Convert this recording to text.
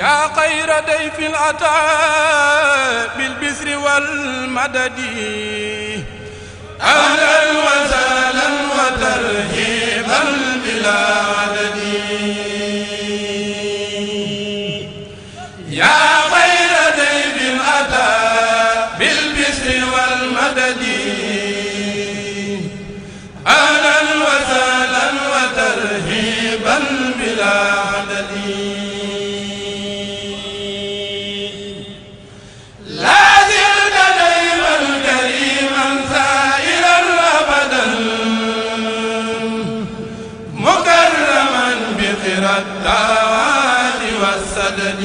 يا خير ديف أتى بالبسر والمدد. أهلا وسهلا وترهيبا بلا عدد. يا خير ضيف أتى الأبدان والسدن